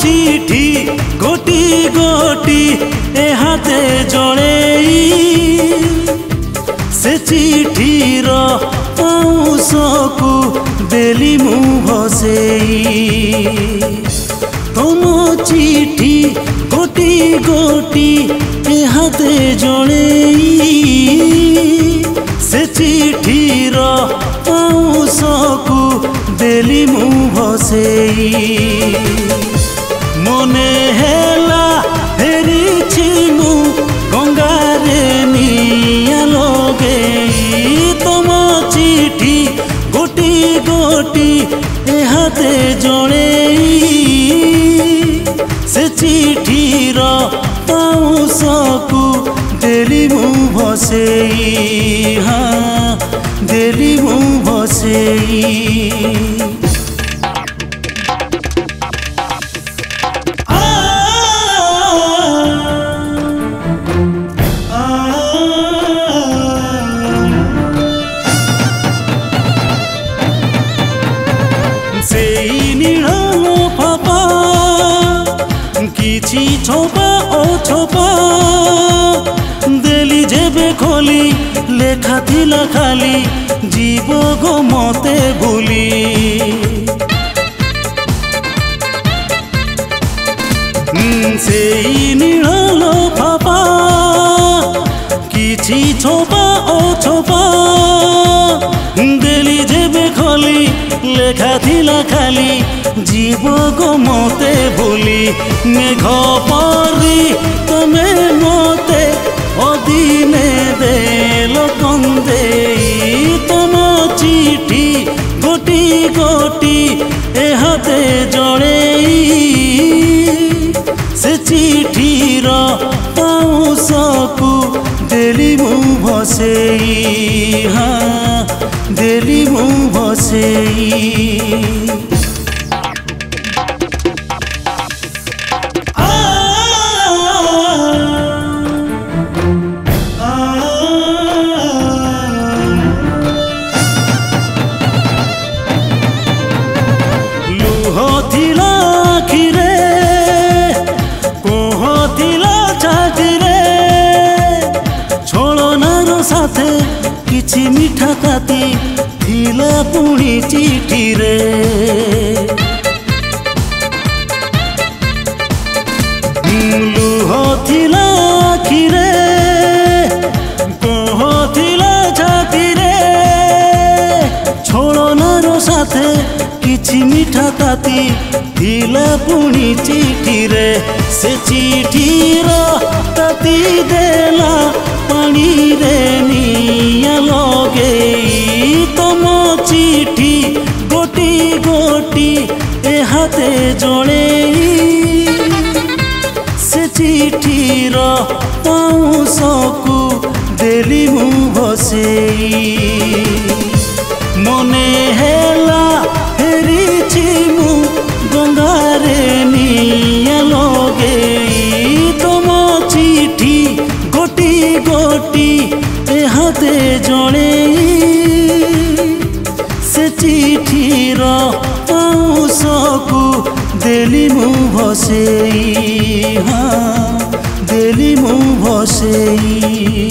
চিঠি, গোটি গোটি এ হাতে জড়েই। সে চিঠির অংশকু দেলি মু ভসেই তোম চিঠি, গোটি গোটি এ হাতে জড়েই। সে চিঠির অংশকু দেলি মু ভসেই মনে হেলা ফেরিছি মু গঙ্গারে নিয়া লগে তম চিঠি গোটি গোটি এ হাতে জড়েই। সে চিঠির পাউঁশকু দেলি মু ভসেই। হ্যাঁ দেলি মু ভসেই। କିଛି ଛପା ଓ ଛପା ଦେଲି ଯେବେ ଖୋଲି ଲେଖା ଥିଲା ଖାଲି ଯିବ ଗো ମତେ ଭୁଲି ସେଇ ନୀଳ ଫପା କିଛି ଛପା ଓ ଛପା ଦେଲି ଯେବେ ଖୋଲି লেখা থিলা খালি জীব গো মতে ভুলি মেঘ পরি, তুমি মতে অদিনে দেল কন্দে তম চিঠি গোটি গোটি এ হাতে জড়েই। সে চিঠির পাউঁশকু দেলি মু ভসেই হ্যাঁ দেলি মু ভসেই କିଛି ମିଠା କାତି ଥିଲା ପୁଣି ଚିଠିରେ ଲୁହ ଥିଲା ଆଖିରେ କୋହ ଥିଲା ଛାତିରେ ଛଳନାର ସାଥେ କିଛି ମିଠା ତାତି ଥିଲା ପୁଣି ଚିଠିରେ ସେ ଚିଠିର ତାତି ଦେଲା কোটি এ হাতে জড়ে সে চিঠির পাউঁশকু দেলি মু বসেই মনে হে भसेई हाँ दिली मुँह भसेई